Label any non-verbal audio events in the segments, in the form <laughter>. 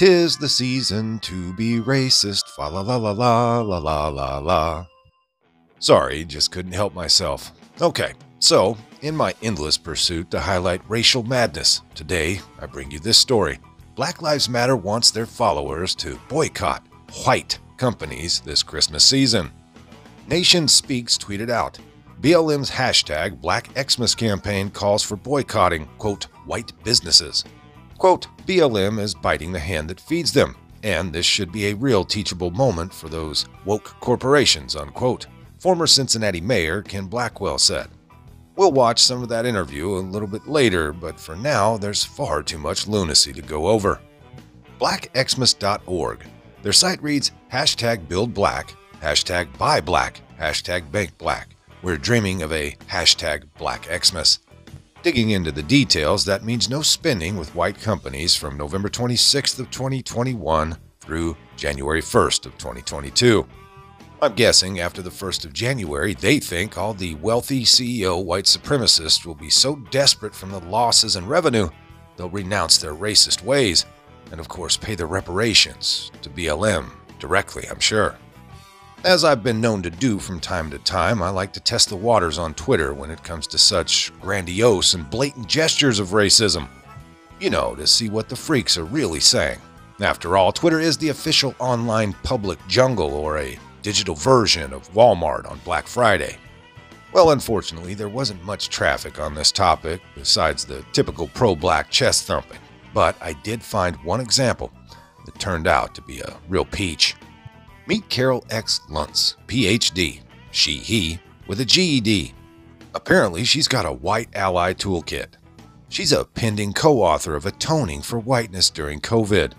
Tis the season to be racist. Fa la la la la la la la la. Sorry, just couldn't help myself. Okay, so in my endless pursuit to highlight racial madness, today I bring you this story. Black Lives Matter wants their followers to boycott white companies this Christmas season. Nation Speaks tweeted out BLM's hashtag Black Xmas campaign calls for boycotting, quote, white businesses. Quote, BLM is biting the hand that feeds them, and this should be a real teachable moment for those woke corporations, unquote. Former Cincinnati Mayor Ken Blackwell said. We'll watch some of that interview a little bit later, but for now, there's far too much lunacy to go over. BlackXmas.org. Their site reads hashtag build black, hashtag buy black, hashtag bank black. We're dreaming of a hashtag Black Xmas. Digging into the details, that means no spending with white companies from November 26th of 2021 through January 1st of 2022. I'm guessing after the 1st of January, they think all the wealthy CEO white supremacists will be so desperate from the losses and revenue, they'll renounce their racist ways and, of course, pay the reparations to BLM directly, I'm sure. As I've been known to do from time to time, I like to test the waters on Twitter when it comes to such grandiose and blatant gestures of racism. You know, to see what the freaks are really saying. After all, Twitter is the official online public jungle or a digital version of Walmart on Black Friday. Well, unfortunately, there wasn't much traffic on this topic besides the typical pro black chest thumping, but I did find one example that turned out to be a real peach. Meet Carol X. Luntz, PhD, she, he, with a GED. Apparently, she's got a white ally toolkit. She's a pending co author of Atoning for Whiteness During COVID.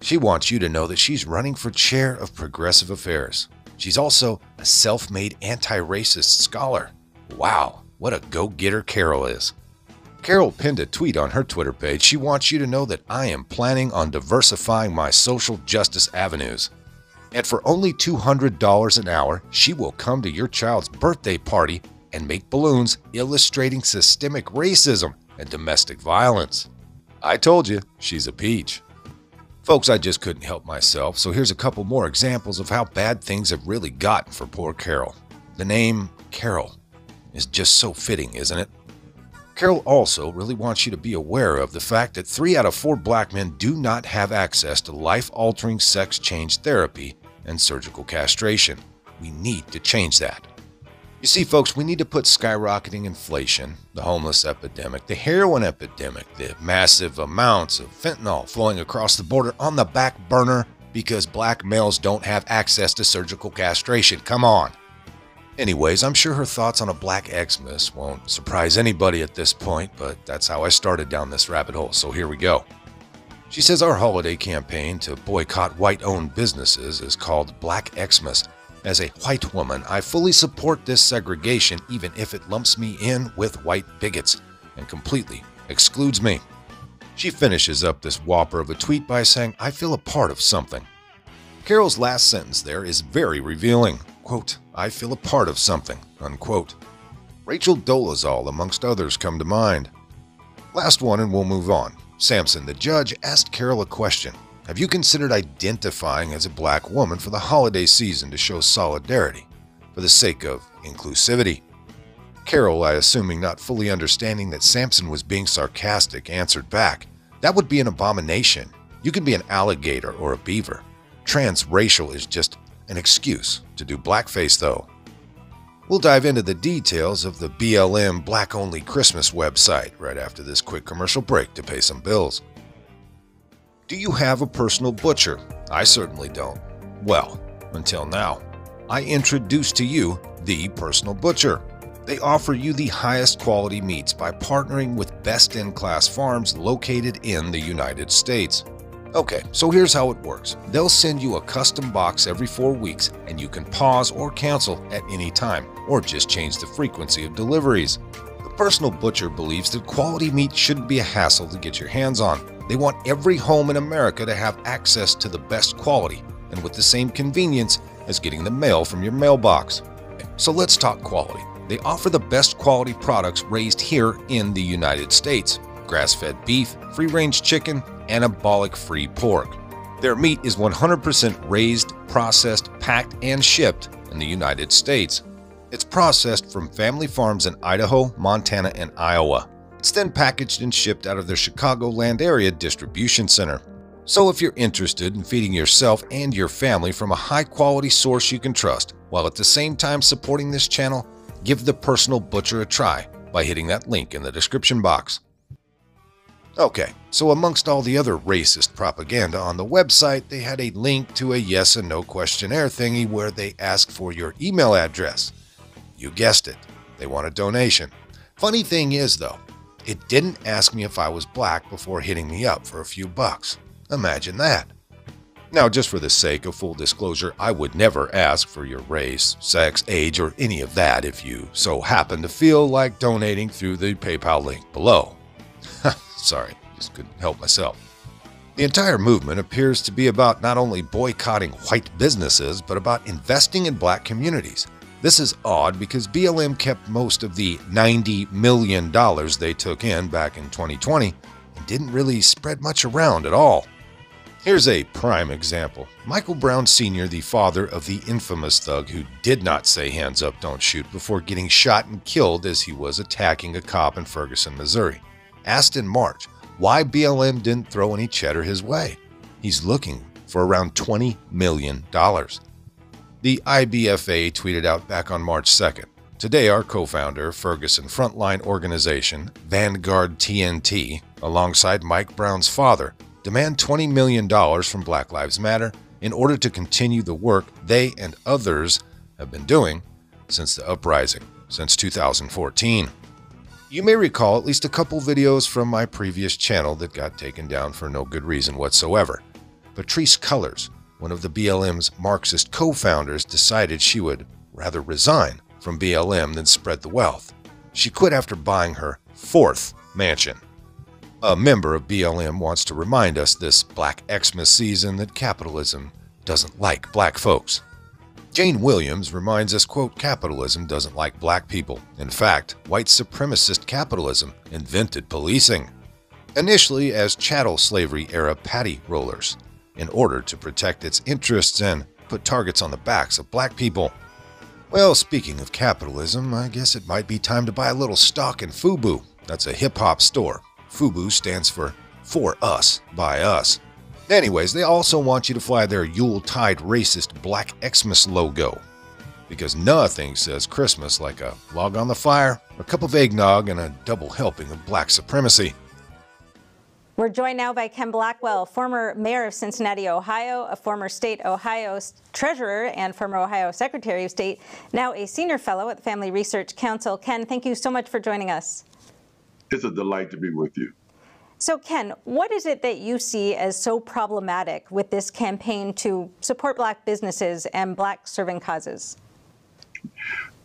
She wants you to know that she's running for chair of progressive affairs. She's also a self made anti racist scholar. Wow, what a go getter Carol is. Carol pinned a tweet on her Twitter page. She wants you to know that I am planning on diversifying my social justice avenues. And for only $200 an hour, she will come to your child's birthday party and make balloons illustrating systemic racism and domestic violence. I told you, she's a peach. Folks, I just couldn't help myself, so here's a couple more examples of how bad things have really gotten for poor Carol. The name Carol is just so fitting, isn't it? Carol also really wants you to be aware of the fact that three out of four black men do not have access to life altering sex change therapy and surgical castration. We need to change that. You see, folks, we need to put skyrocketing inflation, the homeless epidemic, the heroin epidemic, the massive amounts of fentanyl flowing across the border on the back burner because black males don't have access to surgical castration. Come on. Anyways, I'm sure her thoughts on a black Xmas won't surprise anybody at this point, but that's how I started down this rabbit hole, so here we go. She says our holiday campaign to boycott white owned businesses is called Black Xmas. As a white woman, I fully support this segregation even if it lumps me in with white bigots and completely excludes me. She finishes up this whopper of a tweet by saying, I feel a part of something. Carol's last sentence there is very revealing. Quote, I feel a part of something, unquote. Rachel Dolezal, amongst others, come to mind. Last one, and we'll move on. Sampson, the judge, asked Carol a question Have you considered identifying as a black woman for the holiday season to show solidarity, for the sake of inclusivity? Carol, I assuming not fully understanding that Sampson was being sarcastic, answered back, That would be an abomination. You can be an alligator or a beaver. Transracial is just an excuse to do blackface, though. We'll dive into the details of the BLM Black Only Christmas website right after this quick commercial break to pay some bills. Do you have a personal butcher? I certainly don't. Well, until now, I introduce to you the personal butcher. They offer you the highest quality meats by partnering with best in class farms located in the United States. Okay, so here's how it works. They'll send you a custom box every four weeks, and you can pause or cancel at any time, or just change the frequency of deliveries. The personal butcher believes that quality meat shouldn't be a hassle to get your hands on. They want every home in America to have access to the best quality, and with the same convenience as getting the mail from your mailbox. So let's talk quality. They offer the best quality products raised here in the United States grass fed beef, free range chicken, anabolic free pork. Their meat is 100% raised, processed, packed, and shipped in the United States. It's processed from family farms in Idaho, Montana, and Iowa. It's then packaged and shipped out of their Chicagoland area distribution center. So if you're interested in feeding yourself and your family from a high quality source you can trust, while at the same time supporting this channel, give the Personal Butcher a try by hitting that link in the description box. Okay, so amongst all the other racist propaganda on the website, they had a link to a yes and no questionnaire thingy where they ask for your email address. You guessed it, they want a donation. Funny thing is, though, it didn't ask me if I was black before hitting me up for a few bucks. Imagine that. Now, just for the sake of full disclosure, I would never ask for your race, sex, age, or any of that if you so happen to feel like donating through the PayPal link below. Sorry, just couldn't help myself. The entire movement appears to be about not only boycotting white businesses, but about investing in black communities. This is odd because BLM kept most of the $90 million they took in back in 2020 and didn't really spread much around at all. Here's a prime example. Michael Brown Sr., the father of the infamous thug who did not say hands up, don't shoot before getting shot and killed as he was attacking a cop in Ferguson, Missouri, asked in March why BLM didn't throw any cheddar his way. He's looking for around $20 million. The IBFA tweeted out back on March 2nd. Today, our co founder, Ferguson Frontline Organization, Vanguard TNT, alongside Mike Brown's father, demand $20 million from Black Lives Matter in order to continue the work they and others have been doing since the uprising, since 2014. You may recall at least a couple videos from my previous channel that got taken down for no good reason whatsoever. Patrisse Cullors, one of the BLM's Marxist co founders, decided she would rather resign from BLM than spread the wealth. She quit after buying her fourth mansion. A member of BLM wants to remind us this Black Xmas season that capitalism doesn't like black folks. Jane Williams reminds us, quote, capitalism doesn't like black people. In fact, white supremacist capitalism invented policing. Initially as chattel slavery era patty rollers, in order to protect its interests and put targets on the backs of black people. Well, speaking of capitalism, I guess it might be time to buy a little stock in FUBU. That's a hip hop store FUBU stands for For Us, by Us. Anyways, they also want you to fly their Yuletide racist Black Xmas logo. Because nothing says Christmas like a log on the fire, a cup of eggnog, and a double helping of black supremacy. We're joined now by Ken Blackwell, former mayor of Cincinnati, Ohio, a former state Ohio treasurer and former Ohio Secretary of State, now a senior fellow at the Family Research Council. Ken, thank you so much for joining us. It's a delight to be with you. So, Ken, what is it that you see as so problematic with this campaign to support black businesses and black serving causes?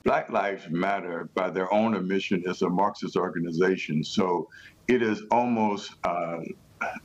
Black Lives Matter, by their own admission, is a Marxist organization. So it is almost uh,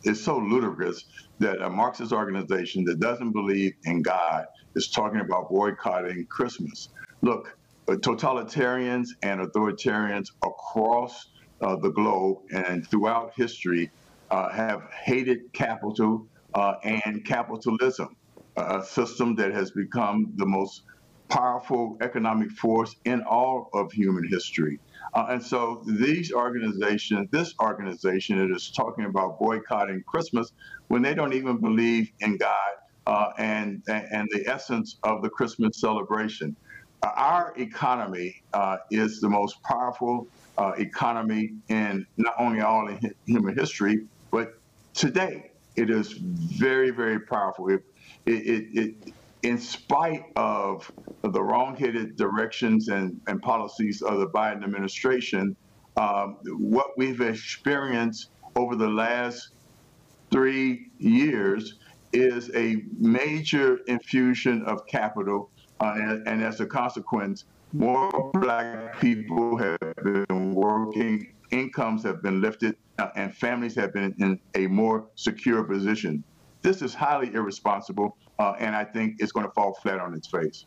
it's so ludicrous that a Marxist organization that doesn't believe in God is talking about boycotting Christmas. Look, totalitarians and authoritarians across uh, the globe and throughout history uh, have hated capital uh, and capitalism, a system that has become the most powerful economic force in all of human history. Uh, and so these organizations, this organization that is talking about boycotting Christmas when they don't even believe in God uh, and, and the essence of the Christmas celebration. Our economy uh, is the most powerful uh, economy in not only all in human history, but today it is very, very powerful. It, it, it, in spite of the wrong-headed directions and, and policies of the Biden administration, um, what we've experienced over the last three years is a major infusion of capital, uh, and, and, as a consequence, more black people have been working, incomes have been lifted, uh, and families have been in a more secure position. This is highly irresponsible, uh, and I think it's going to fall flat on its face.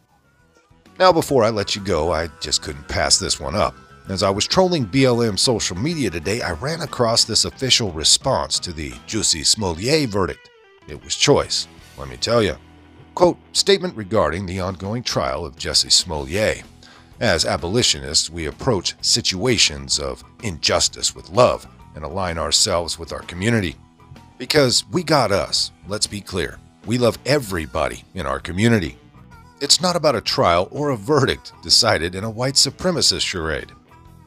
Now, before I let you go, I just couldn't pass this one up. As I was trolling BLM social media today, I ran across this official response to the Jussie Smollett verdict. It was choice. Let me tell you. Quote, statement regarding the ongoing trial of Jussie Smollett. As abolitionists, we approach situations of injustice with love and align ourselves with our community. Because we got us, let's be clear. We love everybody in our community. It's not about a trial or a verdict decided in a white supremacist charade.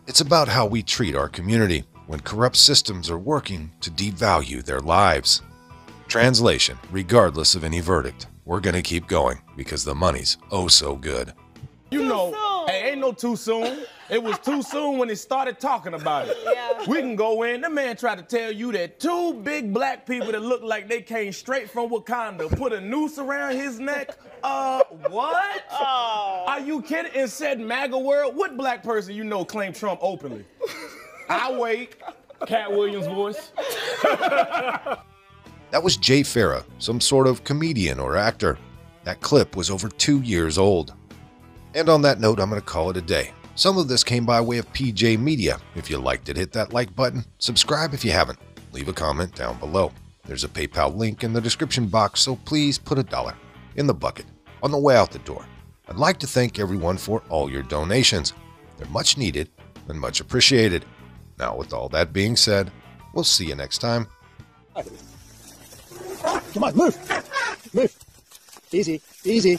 It's about how we treat our community when corrupt systems are working to devalue their lives. Translation Regardless of any verdict, we're going to keep going because the money's oh so good. You know, hey, ain't no too soon. It was too soon when they started talking about it. Yeah. We can go in. The man tried to tell you that two big black people that look like they came straight from Wakanda put a noose around his neck. Uh, what? Oh. Are you kidding? And said MAGA world. What black person you know claimed Trump openly? I wait. Katt Williams voice. <laughs> that was Jay Pharoah, some sort of comedian or actor. That clip was over two years old. And on that note, I'm going to call it a day. Some of this came by way of PJ Media. If you liked it, hit that like button. Subscribe if you haven't. Leave a comment down below. There's a PayPal link in the description box, so please put a dollar in the bucket on the way out the door. I'd like to thank everyone for all your donations. They're much needed and much appreciated. Now, with all that being said, we'll see you next time. Come on, move. Move. Easy, easy.